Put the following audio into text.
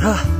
你